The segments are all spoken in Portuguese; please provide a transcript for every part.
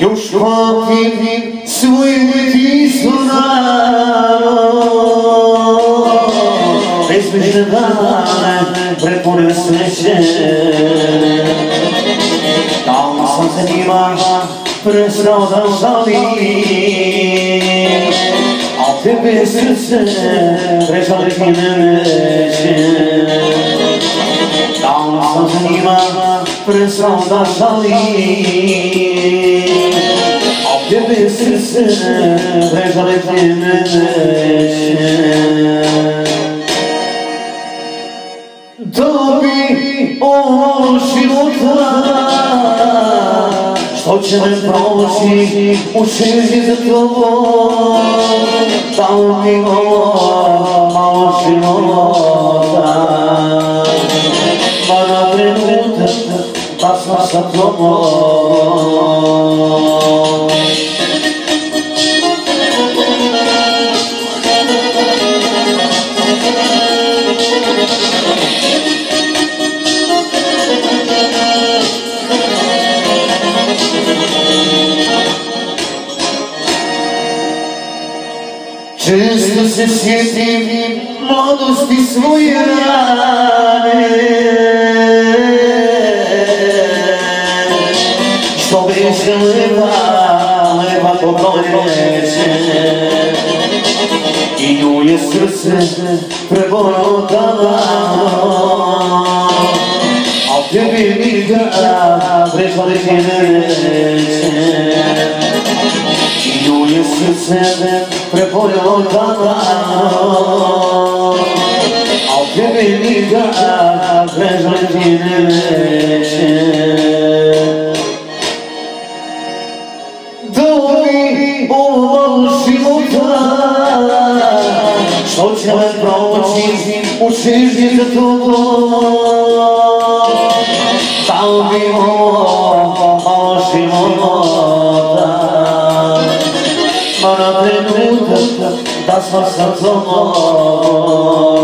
Još pamtim svoj ti sonaro Bezbrižne słyszywałem Brekule słyszy Tam sąsed i masz Prysrodę zabi A ty by słyszy Ryszard nie myśli Tam sąsed i masz Prysrodę zabi A ty by słyszy Ryszard nie myśli τόπι όσοι ουθλά στο τσενεπρόσι ουσίζει δε τροπό τα ουκυγόμα όσοι νομότα παραπρεμούνται τα σπάσα τροπό Thank you. Često se sjetim mladosti svoje rane Što beše leva, leva po proljeće I nju je srce prebolno davano A tebi mi ga prežaliti neće Przyszedłem prepoją pana A kiedy mi da Leżą winy lecie Dobi umożli mu tak Co cię prosi Uczyźnie ze tobą Dobi umożli mu tak Ona tenuta, da sa sa zoma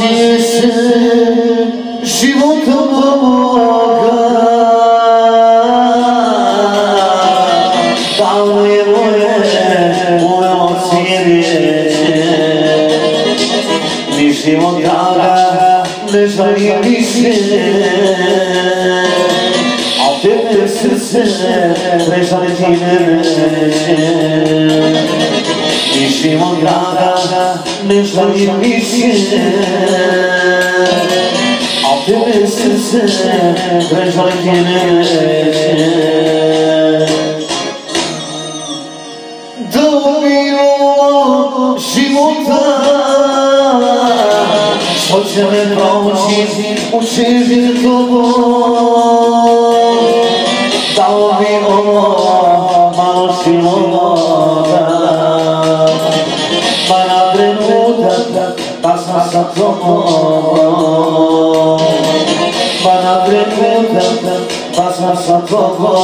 Musisz životom pomoga Paluje moje u noći vječe Mi život dala ne žali više A tebe srce prežali ti mene Život draga, ne žali više A tebe srce prežaliti ne neće Da bi ovo života Što će me proći u čežnji ακόμα Παναβρεπέτα, πάσα σ' ακόμα